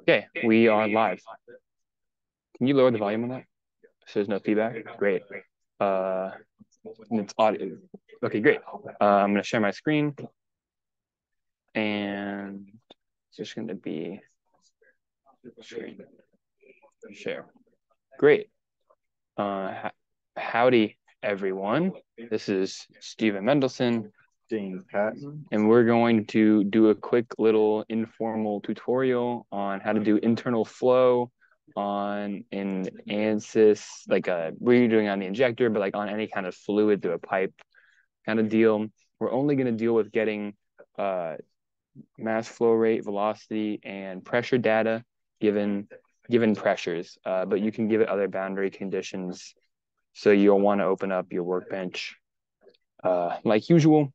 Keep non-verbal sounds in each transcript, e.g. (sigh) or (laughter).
Okay, we are live. Can you lower the volume on that? So there's no feedback? Great. Uh, it's audio. Okay, great. Uh, I'm gonna share my screen. And it's just gonna be screen. Share. Great. Uh, howdy, everyone. This is Steven Mendelsohn. James Patton. And we're going to do a quick little informal tutorial on how to do internal flow on an ANSYS, like a, we're doing on the injector, but like on any kind of fluid through a pipe kind of deal. We're only going to deal with getting uh, mass flow rate, velocity, and pressure data given given pressures, uh, but you can give it other boundary conditions. So you'll want to open up your workbench uh, like usual.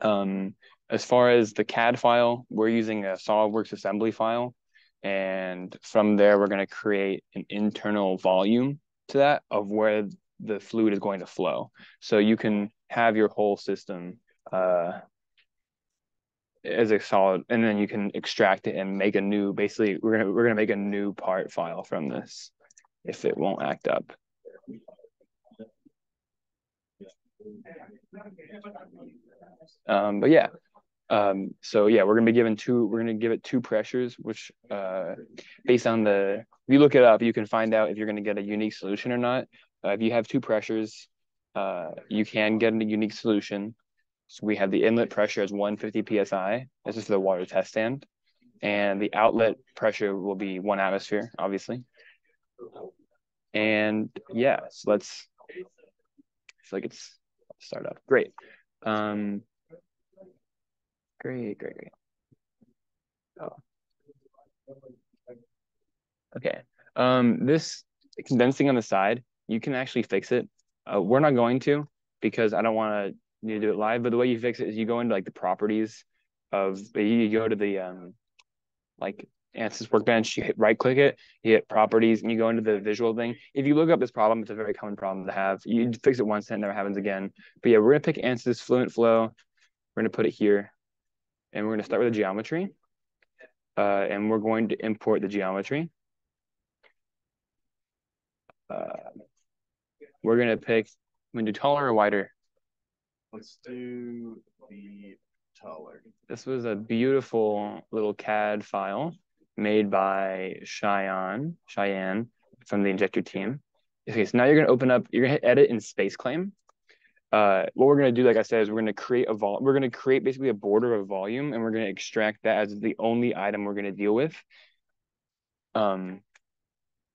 Um, as far as the CAD file, we're using a SolidWorks assembly file. And from there, we're going to create an internal volume to that of where the fluid is going to flow. So you can have your whole system uh, as a solid, and then you can extract it and make a new. Basically, we're gonna we're gonna make a new part file from this if it won't act up. Um, but yeah, um, so yeah, we're gonna be given two. We're gonna give it two pressures, which uh, based on the if you look it up, you can find out if you're gonna get a unique solution or not. Uh, if you have two pressures, uh, you can get a unique solution. So we have the inlet pressure as 150 psi. This is for the water test stand, and the outlet pressure will be one atmosphere, obviously. And yeah, so let's. I feel like it's start up. Great. Um, great, great, great. Oh. Okay. Um, this condensing on the side, you can actually fix it. Uh, we're not going to because I don't want to do it live. But the way you fix it is you go into like the properties of you go to the um like ANSYS workbench, you hit right click it, you hit properties, and you go into the visual thing. If you look up this problem, it's a very common problem to have. You fix it once and it never happens again. But yeah, we're gonna pick ANSYS Fluent Flow. We're gonna put it here, and we're gonna start with the geometry. Uh, and we're going to import the geometry. Uh, we're gonna pick, we gonna do taller or wider? Let's do the taller. This was a beautiful little CAD file made by Cheyenne, Cheyenne from the injector team. Okay, so now you're gonna open up, you're gonna hit edit in SpaceClaim. Uh, what we're gonna do, like I said, is we're gonna create a vol. We're gonna create basically a border of volume, and we're gonna extract that as the only item we're gonna deal with. Um,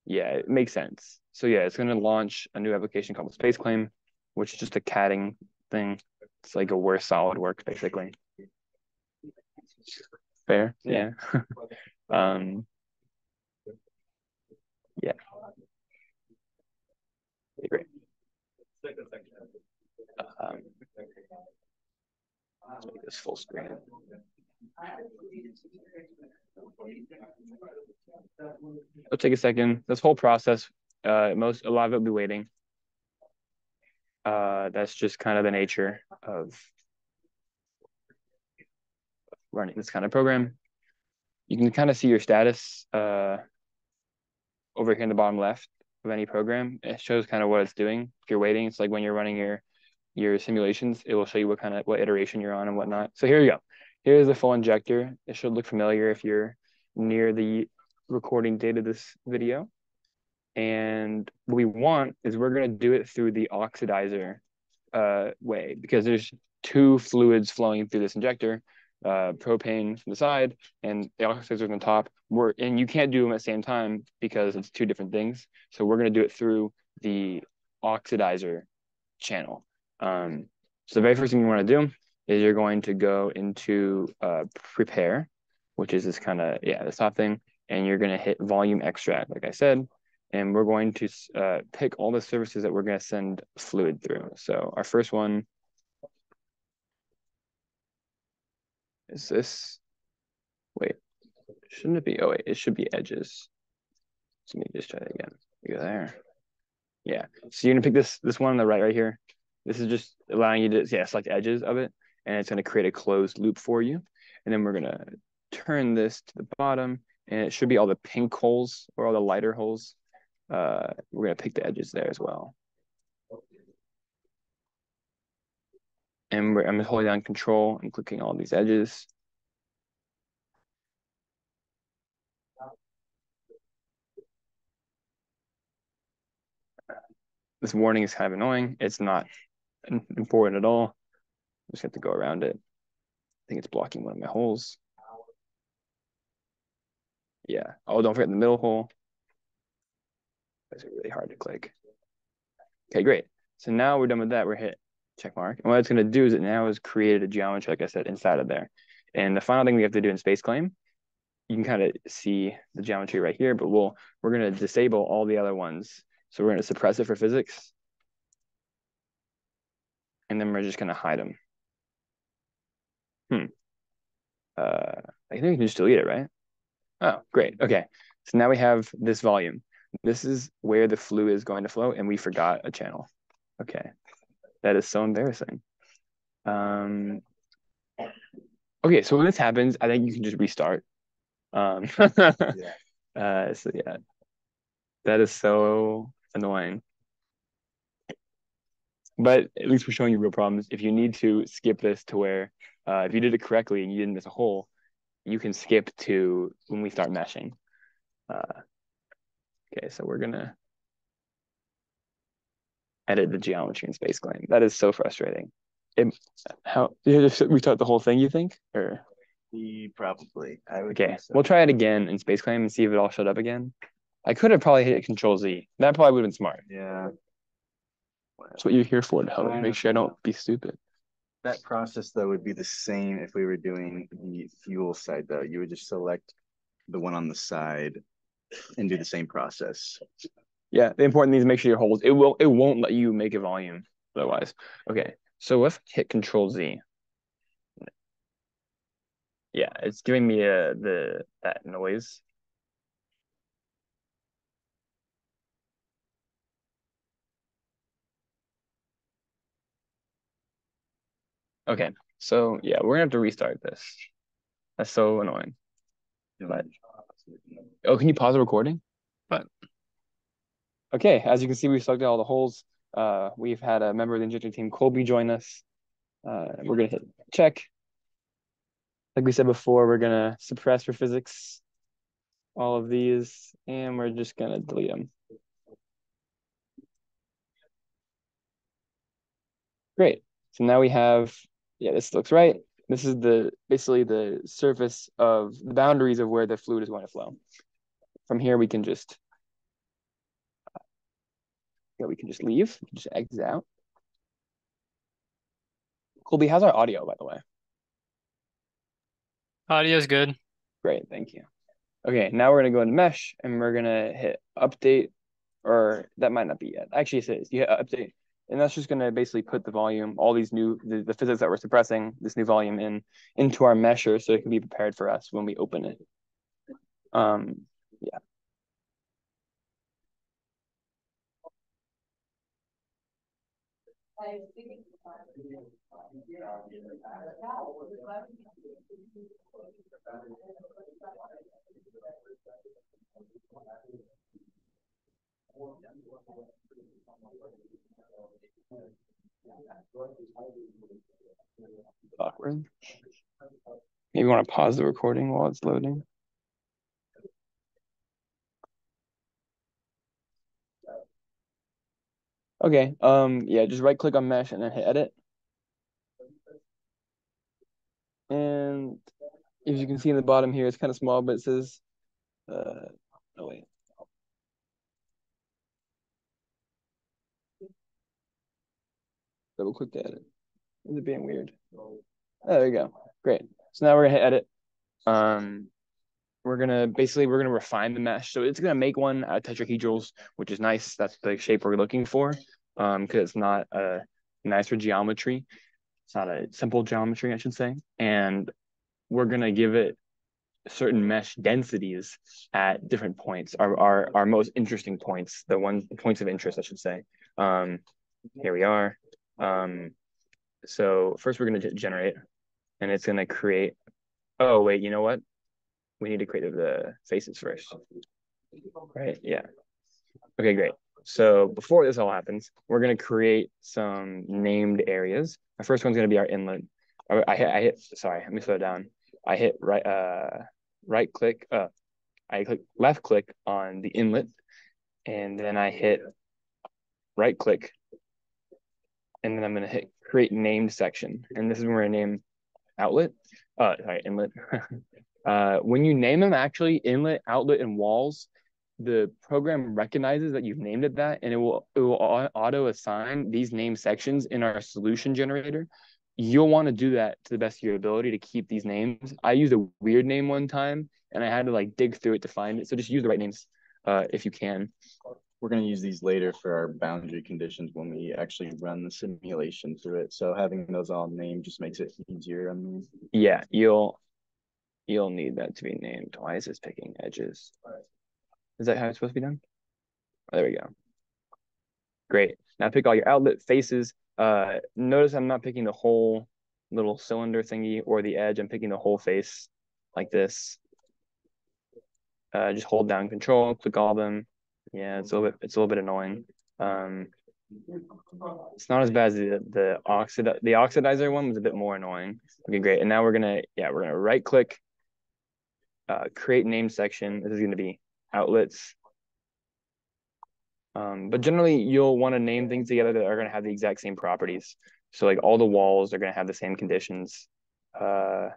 yeah, it makes sense. So yeah, it's gonna launch a new application called SpaceClaim, which is just a CADing thing. It's like a worse SolidWorks basically. Fair, yeah. (laughs) Um, yeah. Great. Um, let's make this full screen. It'll take a second. This whole process, uh, most a lot of it will be waiting. Uh, that's just kind of the nature of running this kind of program you can kind of see your status uh, over here in the bottom left of any program. It shows kind of what it's doing. If you're waiting, it's like when you're running your your simulations, it will show you what kind of what iteration you're on and whatnot. So here you go. Here's the full injector. It should look familiar if you're near the recording date of this video. And what we want is we're going to do it through the oxidizer uh, way because there's two fluids flowing through this injector uh, propane from the side and the oxidizer on the top. We're, and you can't do them at the same time because it's two different things. So we're going to do it through the oxidizer channel. Um, so the very first thing you want to do is you're going to go into uh, prepare, which is this kind of, yeah, this top thing. And you're going to hit volume extract, like I said. And we're going to uh, pick all the services that we're going to send fluid through. So our first one Is this, wait, shouldn't it be, oh wait, it should be edges. So let me just try that again. You go there. Yeah, so you're gonna pick this this one on the right right here. This is just allowing you to, yeah, select edges of it, and it's gonna create a closed loop for you. And then we're gonna turn this to the bottom and it should be all the pink holes or all the lighter holes. Uh, we're gonna pick the edges there as well. And I'm holding down control and clicking all these edges. This warning is kind of annoying. It's not important at all. I Just have to go around it. I think it's blocking one of my holes. Yeah. Oh, don't forget the middle hole. That's really hard to click. Okay, great. So now we're done with that. We're hit check mark. And what it's going to do is it now has created a geometry, like I said, inside of there. And the final thing we have to do in SpaceClaim, you can kind of see the geometry right here, but we'll we're going to disable all the other ones. So we're going to suppress it for physics. And then we're just going to hide them. Hmm. Uh, I think we can just delete it, right? Oh, great. Okay. So now we have this volume. This is where the fluid is going to flow, and we forgot a channel. Okay. That is so embarrassing. Um, okay, so when this happens, I think you can just restart. Um, yeah. (laughs) Uh, so yeah, that is so annoying. But at least we're showing you real problems. If you need to skip this to where, uh, if you did it correctly and you didn't miss a hole, you can skip to when we start meshing. Uh, okay, so we're gonna edit the geometry in SpaceClaim. That is so frustrating. It, how you just restart the whole thing? You think, or probably? I would. Okay, so. we'll try it again in SpaceClaim and see if it all showed up again. I could have probably hit Control Z. That probably would have been smart. Yeah. That's what you're here for, to help make sure I don't be stupid. That process though would be the same if we were doing the fuel side though. You would just select the one on the side and do the same process. Yeah, the important thing is make sure your holes. It will. It won't let you make a volume otherwise. Okay, so let's hit Control Z. Yeah, it's giving me a the that noise. Okay, so yeah, we're gonna have to restart this. That's so annoying. But oh, can you pause the recording? But Okay, as you can see, we've slugged out all the holes. Uh, we've had a member of the engineering team, Colby, join us. Uh, we're gonna hit check. Like we said before, we're gonna suppress for physics all of these, and we're just gonna delete them. Great. So now we have, yeah, this looks right. This is the basically the surface of the boundaries of where the fluid is going to flow. From here, we can just yeah, we can just leave, just exit out. Colby, how's our audio, by the way? Audio's good. Great, thank you. Okay, now we're gonna go into mesh and we're gonna hit update, or that might not be yet. Actually, it says you hit update, and that's just gonna basically put the volume, all these new the, the physics that we're suppressing, this new volume in into our mesher, so it can be prepared for us when we open it. Um, yeah. Awkward. Maybe want to pause the recording while it's loading. Okay. Um. Yeah. Just right click on mesh and then hit edit. And as you can see in the bottom here, it's kind of small, but it says, uh, oh wait. Double click to edit. Is it being weird? Oh, there you go. Great. So now we're gonna hit edit. Um, we're gonna basically we're gonna refine the mesh. So it's gonna make one out of tetrahedrals, which is nice. That's the shape we're looking for. Um, because it's not a nicer geometry. It's not a simple geometry, I should say. And we're gonna give it certain mesh densities at different points. Our our our most interesting points, the ones the points of interest, I should say. Um, here we are. Um, so first we're gonna generate, and it's gonna create. Oh wait, you know what? We need to create the faces first. Right, yeah. Okay, great. So before this all happens, we're gonna create some named areas. Our first one's gonna be our inlet. I hit, I hit, sorry, let me slow down. I hit right, uh, right click, uh, I click left click on the inlet, and then I hit right click, and then I'm gonna hit create named section. And this is where I name outlet, uh, sorry, inlet. (laughs) uh, when you name them actually inlet, outlet, and walls, the program recognizes that you've named it that and it will it will auto assign these name sections in our solution generator. You'll want to do that to the best of your ability to keep these names. I used a weird name one time and i had to like dig through it to find it so just use the right names uh, if you can. We're going to use these later for our boundary conditions when we actually run the simulation through it so having those all named just makes it easier I mean. yeah you'll you'll need that to be named why is this picking edges is that how it's supposed to be done? Oh, there we go. Great. Now pick all your outlet faces. Uh, notice I'm not picking the whole little cylinder thingy or the edge. I'm picking the whole face like this. Uh, just hold down control, click all of them. Yeah, it's a little bit, it's a little bit annoying. Um, it's not as bad as the the oxid the oxidizer one was a bit more annoying. Okay, great. And now we're gonna yeah we're gonna right click, uh, create name section. This is gonna be outlets. Um, but generally, you'll want to name things together that are going to have the exact same properties. So like all the walls are going to have the same conditions uh,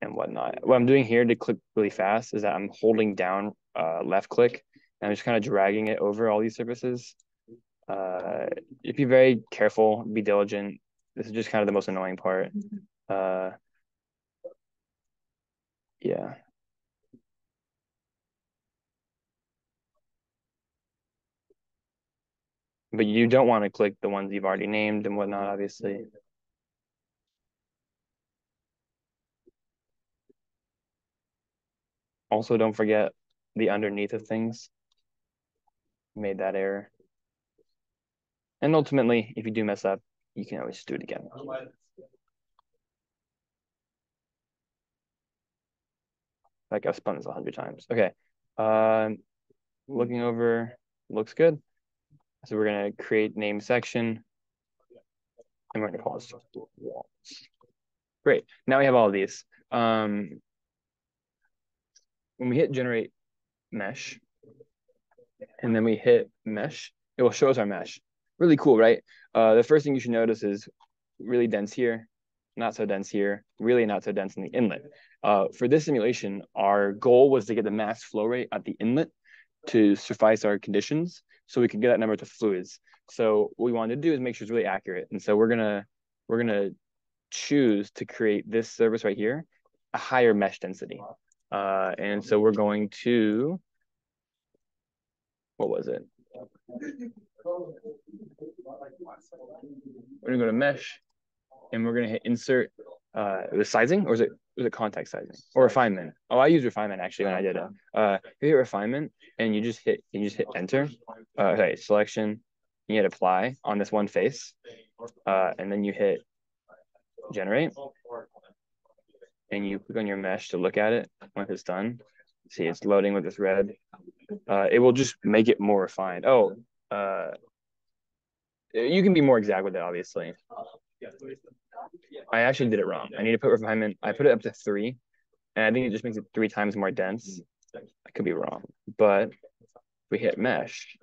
and whatnot. What I'm doing here to click really fast is that I'm holding down uh, left click and I'm just kind of dragging it over all these surfaces. Uh, if be very careful, be diligent. This is just kind of the most annoying part. Uh, yeah. but you don't want to click the ones you've already named and whatnot, obviously. Also, don't forget the underneath of things. Made that error. And ultimately, if you do mess up, you can always do it again. Like I've spun this a hundred times. Okay. Um, looking over, looks good. So we're going to create name section and we're to call this walls. Great. Now we have all these. Um, when we hit generate mesh and then we hit mesh, it will show us our mesh. Really cool, right? Uh, the first thing you should notice is really dense here, not so dense here, really not so dense in the inlet. Uh, for this simulation, our goal was to get the max flow rate at the inlet to suffice our conditions so we could get that number to fluids. So what we wanted to do is make sure it's really accurate. And so we're gonna we're gonna choose to create this service right here, a higher mesh density. Uh, and so we're going to what was it? We're gonna go to mesh and we're gonna hit insert uh was sizing or is it was it contact sizing or refinement? Oh, I used refinement actually when I did it. Uh, you hit refinement and you just hit you just hit enter. Uh, okay, selection. You hit apply on this one face, uh, and then you hit generate, and you click on your mesh to look at it once it's done. See, it's loading with this red. Uh, it will just make it more refined. Oh, uh, you can be more exact with it, obviously. I actually did it wrong. I need to put refinement. I put it up to three, and I think it just makes it three times more dense. I could be wrong, but we hit mesh.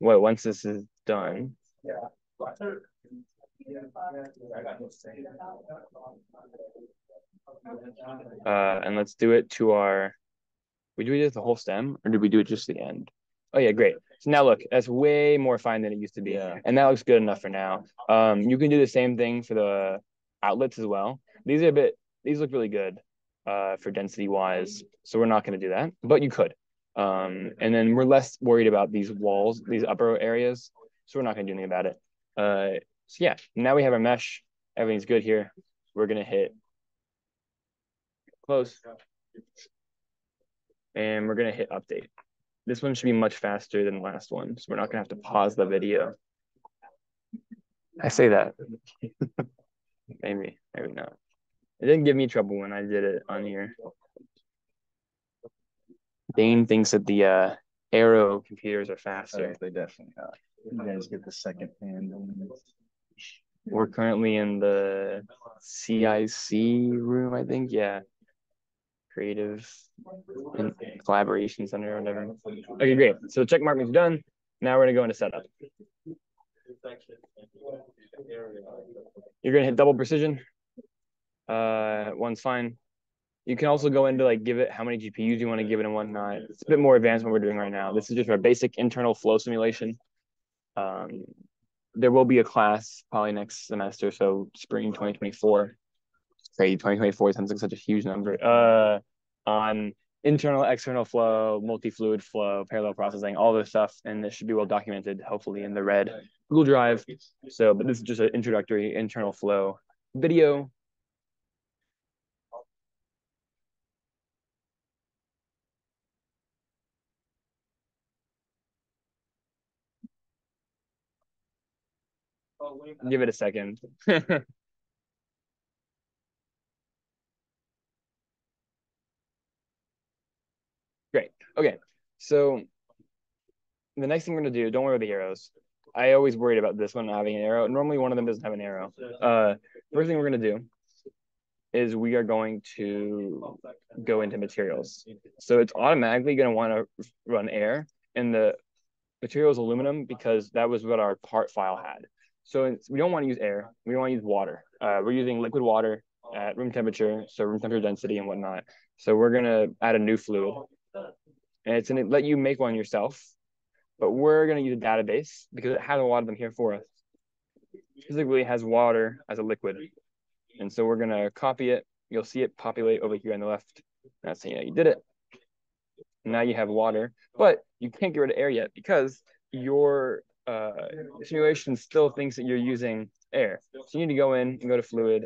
Well, once this is done, yeah. uh, and let's do it to our. We do it the whole stem, or did we do it just the end? Oh yeah, great. So now look, that's way more fine than it used to be. Yeah. And that looks good enough for now. Um, you can do the same thing for the outlets as well. These are a bit, these look really good uh, for density wise. So we're not going to do that, but you could. Um, and then we're less worried about these walls, these upper areas. So we're not going to do anything about it. Uh, so yeah, now we have our mesh. Everything's good here. We're going to hit close. And we're going to hit update. This one should be much faster than the last one. So we're not going to have to pause the video. I say that. (laughs) maybe, maybe not. It didn't give me trouble when I did it on here. Dane thinks that the uh, Aero computers are faster. Oh, they definitely are. You guys get the second hand. We're currently in the CIC room, I think. Yeah. Creative and collaboration center or whatever. Okay, great. So the check mark is done. Now we're gonna go into setup. You're gonna hit double precision. Uh, one's fine. You can also go into like give it how many GPUs you want to give it and whatnot. It's a bit more advanced than what we're doing right now. This is just our basic internal flow simulation. Um, there will be a class probably next semester, so spring 2024. Crazy, 2024 sounds like such a huge number. Uh, on internal, external flow, multi-fluid flow, parallel processing, all this stuff, and this should be well documented, hopefully in the red Google Drive. So, but this is just an introductory internal flow video. Give it a second. (laughs) Great. Okay. So the next thing we're gonna do, don't worry about the arrows. I always worried about this one having an arrow. Normally one of them doesn't have an arrow. Uh first thing we're gonna do is we are going to go into materials. So it's automatically gonna want to run air and the material is aluminum because that was what our part file had. So we don't want to use air. We don't want to use water. Uh, we're using liquid water at room temperature, so room temperature density and whatnot. So we're gonna add a new fluid, and it's gonna let you make one yourself. But we're gonna use a database because it has a lot of them here for us. Physically, has water as a liquid, and so we're gonna copy it. You'll see it populate over here on the left. That's saying you did it. Now you have water, but you can't get rid of air yet because your uh, simulation still thinks that you're using air. So you need to go in and go to fluid,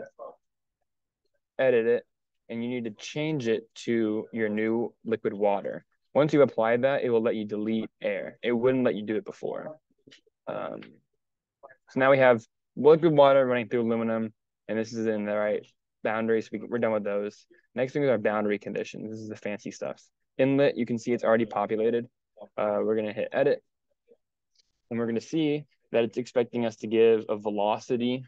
edit it, and you need to change it to your new liquid water. Once you apply that, it will let you delete air. It wouldn't let you do it before. Um, so now we have liquid water running through aluminum, and this is in the right boundaries. So we, we're done with those. Next thing is our boundary conditions. This is the fancy stuff. Inlet, you can see it's already populated. Uh, we're going to hit edit and we're going to see that it's expecting us to give a velocity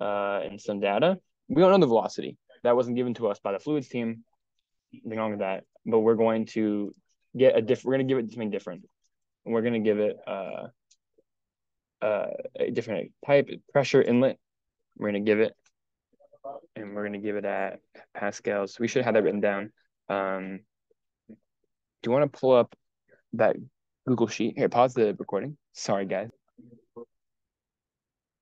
uh, and some data. We don't know the velocity. That wasn't given to us by the fluids team. Nothing wrong with that. But we're going to get a different, we're going to give it something different. And we're going to give it uh, uh, a different type, pressure inlet. We're going to give it, and we're going to give it at pascals. We should have that written down. Um, do you want to pull up that Google Sheet? Here, pause the recording. Sorry, guys.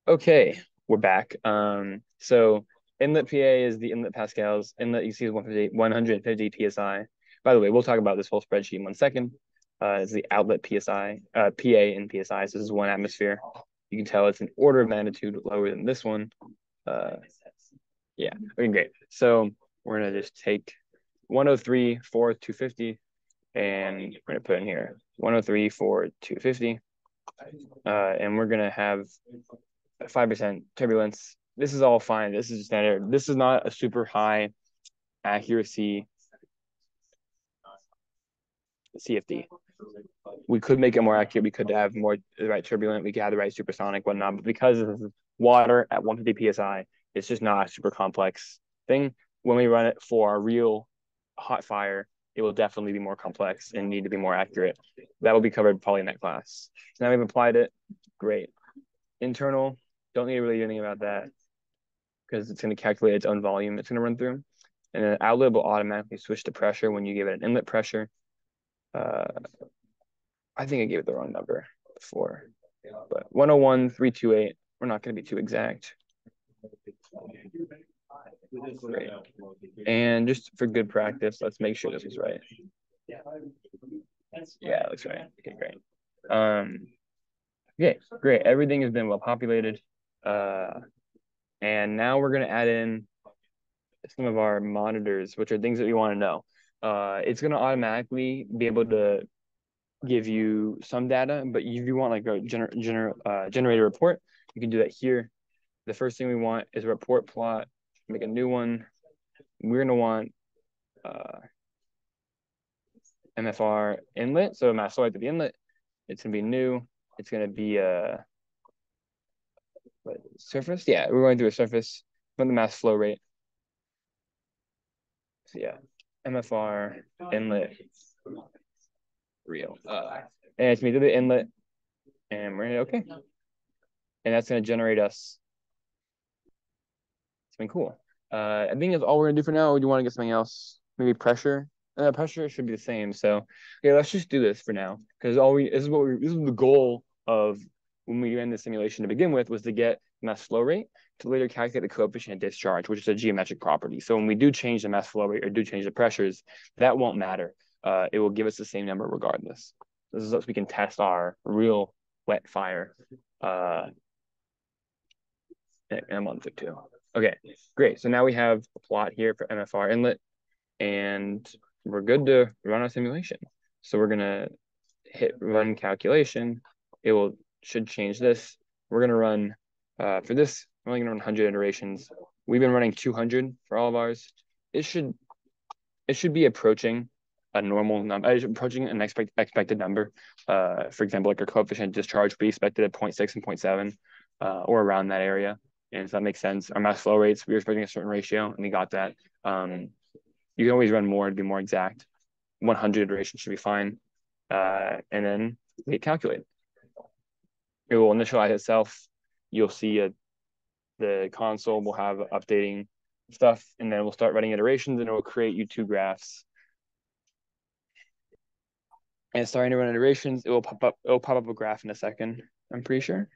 Okay, we're back. Um, so inlet PA is the inlet pascals. Inlet you see is 150, 150 psi. By the way, we'll talk about this whole spreadsheet in one second. Uh, is the outlet psi, uh, PA and psi. So this is one atmosphere. You can tell it's an order of magnitude lower than this one. Uh, yeah, okay, great. So we're gonna just take 103 4 250, and we're gonna put in here 103 4 250 uh, and we're gonna have five percent turbulence. This is all fine. This is standard. This is not a super high accuracy CFD. We could make it more accurate. We could have more the right turbulent. We could have the right supersonic, whatnot. But because is water at 150 psi, it's just not a super complex thing. When we run it for a real hot fire, it will definitely be more complex and need to be more accurate. That will be covered probably in that class. So now we've applied it. Great. Internal, don't need to really do anything about that because it's going to calculate its own volume it's going to run through. And then outlet will automatically switch to pressure when you give it an inlet pressure. Uh, I think I gave it the wrong number before, but 101, 328, we're not going to be too exact. Great. And just for good practice, let's make sure this is right. Yeah, it looks right. Okay, great. Um, okay, great. Everything has been well populated. Uh, and now we're going to add in some of our monitors, which are things that we want to know. Uh, it's going to automatically be able to give you some data, but if you want like a gener gener uh, generate a report, you can do that here. The first thing we want is a report plot make a new one. We're gonna want uh, MFR inlet, so mass flow rate at the inlet. It's gonna be new. It's gonna be a what, surface. Yeah, we're going through a surface. From the mass flow rate. So yeah, MFR inlet real. Uh, and it's me to the inlet, and we're okay. And that's gonna generate us. It's been cool. Uh, I think that's all we're gonna do for now. Or do you want to get something else? Maybe pressure. Uh, pressure should be the same. So okay, let's just do this for now because all we this is what we this is the goal of when we ran the simulation to begin with was to get mass flow rate to later calculate the coefficient of discharge, which is a geometric property. So when we do change the mass flow rate or do change the pressures, that won't matter. Uh, it will give us the same number regardless. This is so we can test our real wet fire uh, in a month or two. Okay, great. So now we have a plot here for MFR inlet, and we're good to run our simulation. So we're gonna hit run calculation. It will should change this. We're gonna run uh, for this. We're only gonna run 100 iterations. We've been running 200 for all of ours. It should it should be approaching a normal number, uh, approaching an expect, expected number. Uh, for example, like our coefficient discharge, we expected at 0.6 and 0.7 uh, or around that area. And so that makes sense. Our mass flow rates, we were expecting a certain ratio and we got that. Um, you can always run more to be more exact. 100 iterations should be fine. Uh, and then we calculate. It will initialize itself. You'll see a, the console will have updating stuff, and then we'll start running iterations and it will create you two graphs. And starting to run iterations, it will pop up, it will pop up a graph in a second, I'm pretty sure.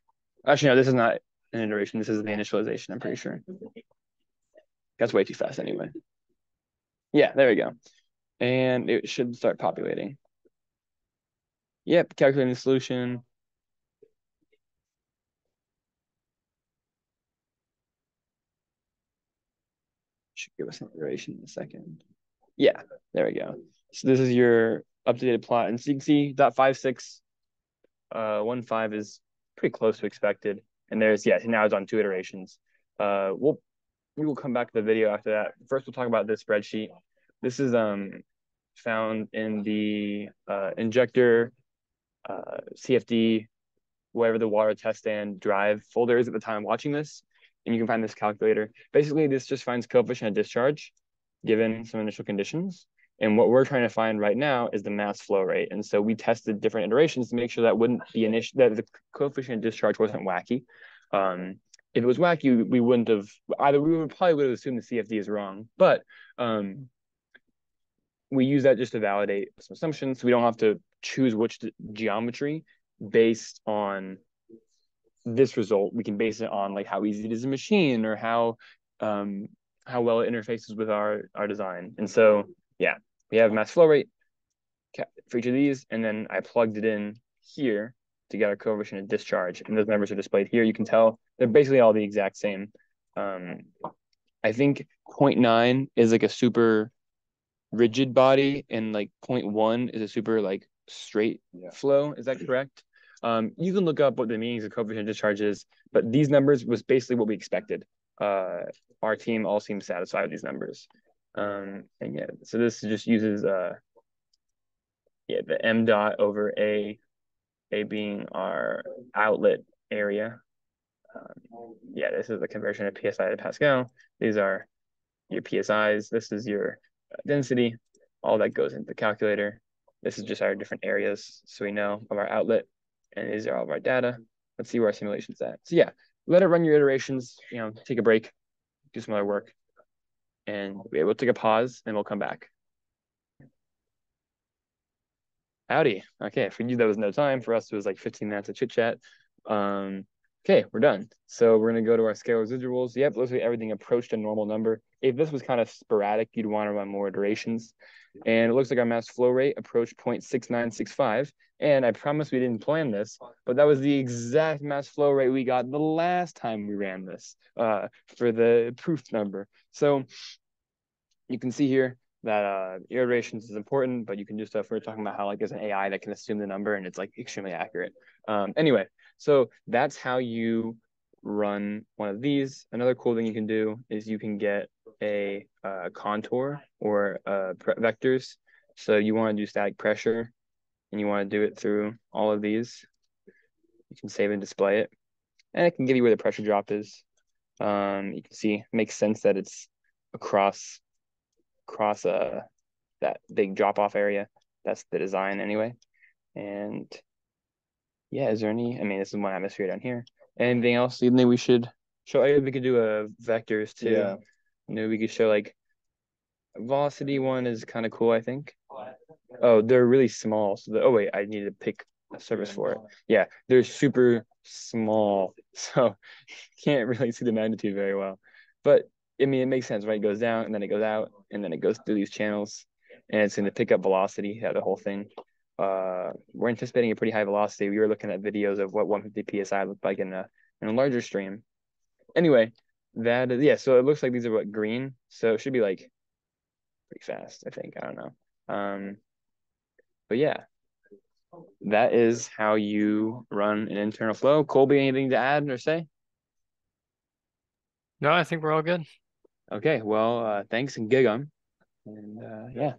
Actually, no, this is not an iteration. This is the initialization, I'm pretty sure. That's way too fast anyway. Yeah, there we go. And it should start populating. Yep, calculating the solution. Should give us an iteration in a second. Yeah, there we go. So this is your updated plot. And so you can see dot five six uh one five is pretty close to expected. And there's yeah, now it's on two iterations. Uh we'll we will come back to the video after that. First we'll talk about this spreadsheet. This is um found in the uh, injector uh, CFD, whatever the water test stand drive folder is at the time watching this, and you can find this calculator. Basically, this just finds coefficient of discharge given some initial conditions. And what we're trying to find right now is the mass flow rate. And so we tested different iterations to make sure that wouldn't be an issue, that the coefficient of discharge wasn't wacky. Um, if it was wacky, we wouldn't have either we would probably would have assumed the CFD is wrong. But um, we use that just to validate some assumptions. So we don't have to choose which geometry based on this result. We can base it on like how easy it is a machine or how um, how well it interfaces with our our design. And so yeah, we have mass flow rate for each of these, and then I plugged it in here to get our coefficient of discharge. And those numbers are displayed here. You can tell they're basically all the exact same. Um, I think 0.9 is like a super rigid body and like 0.1 is a super like straight yeah. flow. Is that correct? Um, you can look up what the meanings of coefficient discharge is, but these numbers was basically what we expected. Uh, our team all seems satisfied with these numbers. Um, and yeah, so this just uses uh, yeah, the m dot over a, a being our outlet area. Um, yeah, this is the conversion of psi to Pascal. These are your psi's. This is your density, all that goes into the calculator. This is just our different areas so we know of our outlet and these are all of our data. Let's see where our simulation's at. So yeah, let it run your iterations, you know, take a break, do some other work, and we'll take a pause and we'll come back. Howdy. Okay, for you, that was no time. For us, it was like 15 minutes of chit chat. Um, Okay, we're done. So we're gonna go to our scale residuals. Yep, looks like everything approached a normal number. If this was kind of sporadic, you'd want to run more iterations. And it looks like our mass flow rate approached 0.6965. And I promise we didn't plan this, but that was the exact mass flow rate we got the last time we ran this uh, for the proof number. So you can see here that uh, iterations is important, but you can do stuff. We're talking about how like there's an AI that can assume the number and it's like extremely accurate. Um, anyway, so that's how you run one of these. Another cool thing you can do is you can get a uh, contour or uh, vectors So you want to do static pressure and you want to do it through all of these. You can save and display it. And it can give you where the pressure drop is. Um, you can see makes sense that it's across across uh that big drop off area. That's the design anyway. And yeah, is there any? I mean, this is one atmosphere down here. Anything else you think we should show? We could do a uh, vectors too. Yeah. You know, we could show like velocity one is kind of cool. I think. Oh, they're really small. So the, oh wait, I need to pick a surface for it. Yeah, they're super small, (laughs) so (laughs) can't really see the magnitude very well. But I mean, it makes sense, right? It goes down and then it goes out and then it goes through these channels, and it's going to pick up velocity. Yeah, the whole thing. Uh, we're anticipating a pretty high velocity. We were looking at videos of what 150 psi looked like in a in a larger stream. Anyway, that is yeah. So it looks like these are what green. So it should be like pretty fast. I think I don't know. Um, but yeah, that is how you run an internal flow. Colby, anything to add or say? No, I think we're all good. Okay, well, uh, thanks and gig on. And uh, yeah.